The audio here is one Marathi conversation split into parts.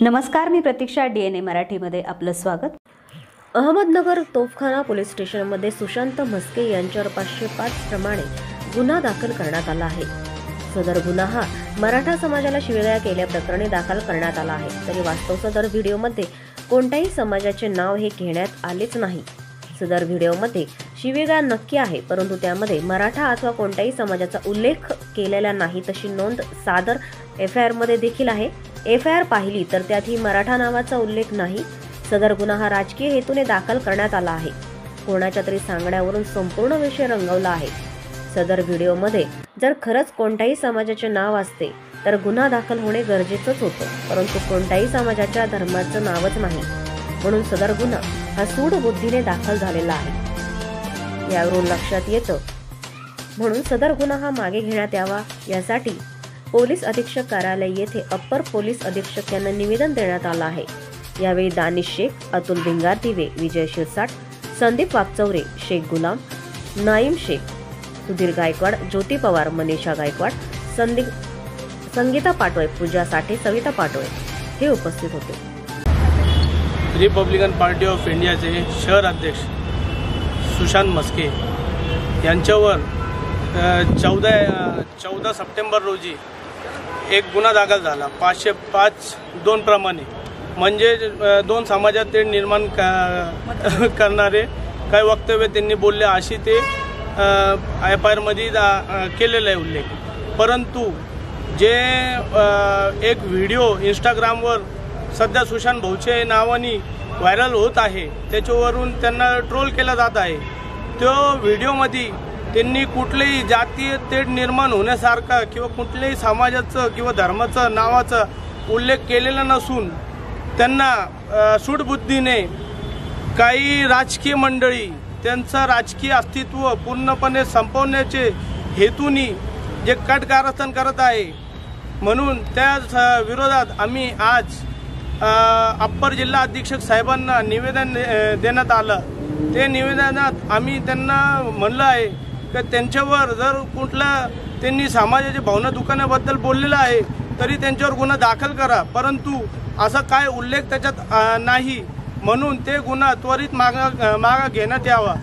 नमस्कार मी प्रतीक्षा डी एन ए मराठीमध्ये आपलं स्वागत. अहमदनगर तोफखाना पोलीस स्टेशनमध्ये सुशांत म्हस्के यांच्यावर पाचशे पाच प्रमाणे गुन्हा दाखल करण्यात आला आहे. सदर गुन्हा हा मराठा समाजाला शिवेगाळ्या केल्याप्रकरणी दाखल करण्यात आला आहे. तरी वास्तव सदर व्हिडिओमध्ये कोणत्याही समाजाचे नाव हे घेण्यात आलेच नाही. सदर व्हिडिओमध्ये शिवेगाळ नक्की आहे परंतु त्यामध्ये मराठा अथवा कोणत्याही समाजाचा उल्लेख केलेला नाही तशी नोंद सादर एफ आय आरमध्ये देखील आहे. एफ आय आर पाहिली तर त्यात ही मराठा नावाचा उल्लेख नाही. सदर गुन्हा हा राजकीय हेतूने दाखल करण्यात आला आहे. कोणाच्या तरी सांगण्यावरून संपूर्ण विषय रंगवला आहे. सदर व्हिडिओमध्ये जर खरंच कोणत्याही समाजाचे नाव असते तर गुन्हा दाखल होणे गरजेचंच होतं. परंतु कोणत्याही समाजाच्या धर्माचं नावच नाही. म्हणून सदर गुन्हा हा सूड बुद्धीने दाखल झालेला आहे. यावरून लक्षात येतं म्हणून सदर गुन्हा हा मागे घेण्यात यावा यासाठी पोलीस अधीक्षक कार्यालय येथे अप्पर पोलीस अधीक्षक यांना निवेदन देण्यात आलं आहे. यावेळी दानिश शेख अतुल भिंगार दिवे विजय शिरसाट संदीप वागचौरे शेख गुलाम नाईम शेख सुधीर गायकवाड ज्योती पवार मनीषा गायकवाड संदीप संगीता पाटोळे पूजा साठे सविता पाटोळे हे उपस्थित होते. रिपब्लिकन पार्टी ऑफ इंडियाचे शहर अध्यक्ष सुशांत मस्के यांच्यावर चौदा चौदा सप्टेंबर रोजी एक गुन्हा दाखल झाला. पाचशे पाच दोन प्रमाणे. म्हणजे दोन समाजात ते निर्माण करणारे काही वक्तव्य त्यांनी बोलले अशी ते एफ आय आरमध्ये केलेला आहे उल्लेख. परंतु जे एक व्हिडिओ इंस्टाग्रामवर सध्या सुशांत भाऊचे नावाने व्हायरल होत आहे त्याच्यावरून त्यांना ट्रोल केला जात आहे. तो व्हिडिओमध्ये त्यांनी कुठलेही जातीय तेढ निर्माण होण्यासारखा किंवा कुठल्याही समाजाचं किंवा धर्माचं नावाचा उल्लेख केलेला नसून त्यांना सूटबुद्धीने सूडबुद्धीने काही राजकीय मंडळी त्यांचं राजकीय अस्तित्व पूर्णपणे संपवण्याचे हेतूनी जे कट कारस्थान करत आहे म्हणून त्या विरोधात आम्ही आज अप्पर जिल्हा अधीक्षक साहेबांना निवेदन देण्यात आलं. ते निवेदनात आम्ही त्यांना म्हणलं आहे की त्यांच्यावर जर कुठला त्यांनी समाजाच्या भावना दुकानाबद्दल बोललेलं आहे तरी त्यांच्यावर गुन्हा दाखल करा. परंतु असा काय उल्लेख त्याच्यात नाही. म्हणून ते गुन्हा त्वरित मागा मागा घेण्यात यावा.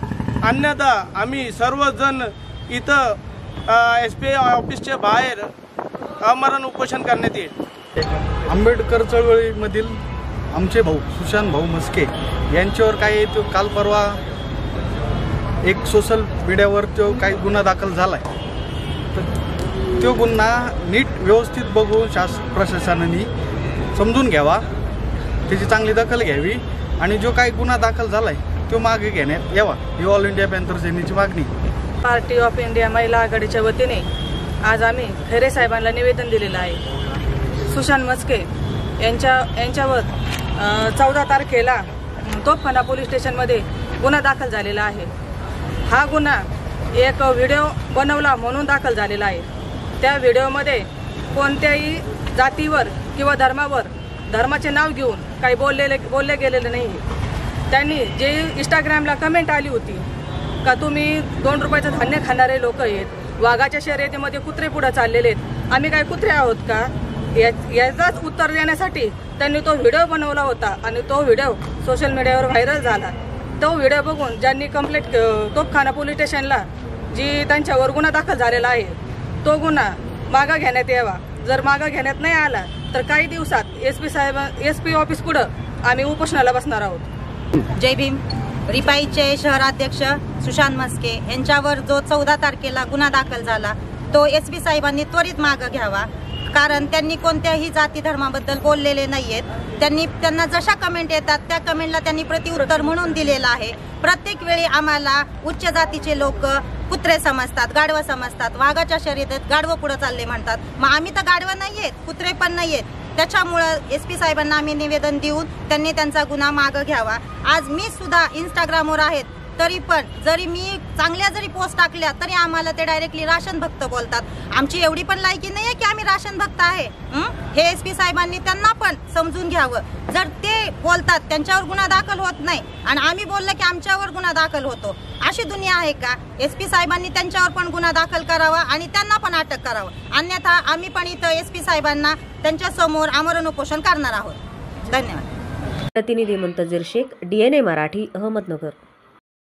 अन्यथा आम्ही सर्वजण इथं एस पी आय ऑफिसच्या बाहेर अमरण उपोषण करण्यात येईल. आंबेडकर चळवळीमधील आमचे भाऊ सुशांत भाऊ मस्के यांच्यावर काय तो काल परवा एक सोशल मीडियावर जो काही गुन्हा दाखल झाला आहे तर तो गुन्हा नीट व्यवस्थित बघून शास प्रशासनाने समजून घ्यावा त्याची चांगली दखल घ्यावी आणि जो काही गुन्हा दाखल झाला आहे तो मागे घेण्यात यावा. ही ऑल इंडिया पॅन्थर सेनेची मागणी. पार्टी ऑफ इंडिया महिला आघाडीच्या वतीने आज आम्ही खैरे साहेबांना निवेदन दिलेलं आहे. सुशांत मस्के यांच्या यांच्यावर चौदा तारखेला तोफखाना पोलीस स्टेशनमध्ये गुन्हा दाखल झालेला आहे. हा गुन्हा एक व्हिडिओ बनवला म्हणून दाखल झालेला आहे. त्या व्हिडिओमध्ये कोणत्याही जातीवर किंवा धर्मावर धर्माचे नाव घेऊन काही बोललेले बोलले गेलेले नाही. त्यांनी जे इंस्टाग्रामला कमेंट आली होती का तुम्ही दोन रुपयाचं धान्य खाणारे लोक आहेत? वाघाच्या शर्यतीमध्ये कुत्रे पुढे चाललेले आहेत. आम्ही काय कुत्रे आहोत का? या- याचाच उत्तर देण्यासाठी त्यांनी तो व्हिडिओ बनवला होता आणि तो व्हिडिओ सोशल मीडियावर व्हायरल झाला. तो व्हिडिओ बघून ज्यांनी कंप्लेंट तोफखाना पोलीस स्टेशनला जी त्यांच्यावर गुन्हा दाखल झालेला आहे तो गुन्हा मागा घेण्यात यावा. जर मागा घेण्यात नाही आला तर काही दिवसात एस पी साहेब एस पी ऑफिस पुढं आम्ही उपोषणाला बसणार आहोत. जय भीम. रिपाईचे शहराध्यक्ष सुशांत मस्के यांच्यावर जो चौदा तारखेला गुन्हा दाखल झाला तो एस पी साहेबांनी त्वरित मागं घ्यावा. कारण त्यांनी कोणत्याही जाती धर्माबद्दल बोललेले नाहीयेत. त्यांनी त्यांना जशा कमेंट येतात त्या कमेंटला त्यांनी प्रतिउत्तर म्हणून दिलेलं आहे. प्रत्येक वेळी आम्हाला उच्च जातीचे लोक कुत्रे समजतात गाढवं समजतात वाघाच्या शर्यतीत गाढवं पुढे चालले म्हणतात. मग आम्ही तर गाढवं नाहीयेत कुत्रे पण नाहीयेत. त्याच्यामुळं एस पी साहेबांना आम्ही निवेदन देऊन त्यांनी त्यांचा गुन्हा मागं घ्यावा. आज मी सुद्धा इंस्टाग्रामवर आहेत तरी पण जरी मी चांगल्या जरी पोस्ट टाकल्या तरी आम्हाला ते डायरेक्टली राशन भक्त बोलतात. आमची एवढी पण लायकी नाही आहे की आम्ही राशन भक्त आहे. हे? एस पी साहेबांनी त्यांना पण समजून घ्यावं. जर ते बोलतात त्यांच्यावर गुन्हा दाखल होत नाही. आणि आम्ही बोललं की आमच्यावर गुन्हा दाखल होतो. अशी दुनिया आहे का? एस पी साहेबांनी त्यांच्यावर पण गुन्हा दाखल करावा आणि त्यांना पण अटक करावं. अन्यथा आम्ही पण इथं एस पी साहेबांना त्यांच्यासमोर आमरण उपोषण करणार आहोत. धन्यवाद. प्रतिनिधी मुंतजीर शेख डीएनए मराठी अहमदनगर.